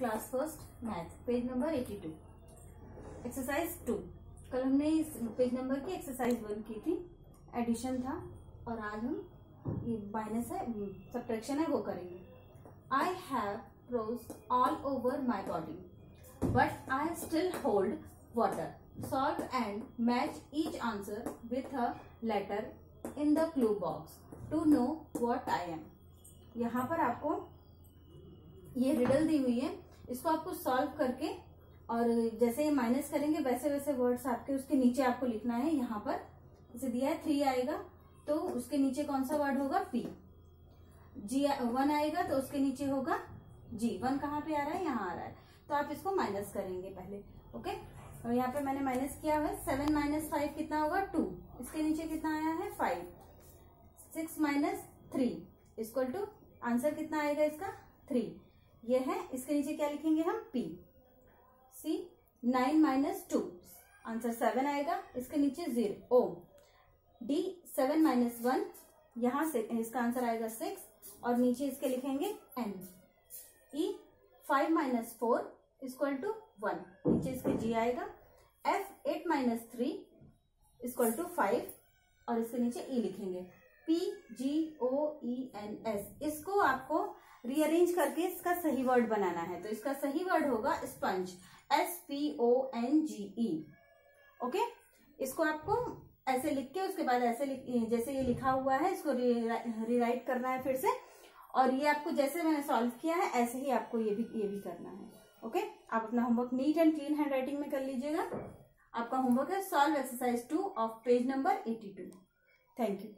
Class first math page number eighty two exercise two कल हमने इस पेज नंबर की एक्सरसाइज वन की थी। एडिशन था और आज हम ये माइनस है सब्ट्रैक्शन है, वो करेंगे। I have rows all over my body but I still hold water solve and match each answer with a letter in the clue box to know what I am यहाँ पर आपको ये riddle दी हुई है। इसको आपको सॉल्व करके और जैसे ये माइनस करेंगे, वैसे वैसे वर्ड्स आपके उसके नीचे आपको लिखना है, यहाँ पर। जैसे दिया है थ्री आएगा तो उसके नीचे कौन सा वर्ड होगा? पी जी वन आएगा तो उसके नीचे होगा जी वन कहाँ पे आ रहा है? यहाँ आ रहा है। तो आप इसको माइनस करेंगे पहले ओके और यहाँ पे मैंने माइनस किया हुआ है सेवन माइनस फाइव कितना होगा? टू इसके नीचे कितना आया है? Five six minus three equal to answer कितना आएगा इसका? थ्री ये है, इसके नीचे क्या लिखेंगे हम? P C nine minus two answer seven आएगा, इसके नीचे zero O D seven minus one यहाँ से इसका आंसर आएगा सिक्स और नीचे इसके लिखेंगे N E five minus four equal to one नीचे इसके जी आएगा. F eight minus three equal to five और इसके नीचे ई e लिखेंगे. P G O E N S इसको आपको रीअरेंज करके इसका सही वर्ड बनाना है। तो इसका सही वर्ड होगा sponge S P O N G E okay इसको आपको ऐसे लिख के, उसके बाद ऐसे जैसे ये लिखा हुआ है, इसको रीराइट करना है फिर से। और ये आपको जैसे मैंने सॉल्व किया है, ऐसे ही आपको ये भी ये भी करना है। ओके आप अपना homework neat and clean handwriting में कर लीजिएगा। आपका होमवर्क है solve exercise two of page number eighty two thank you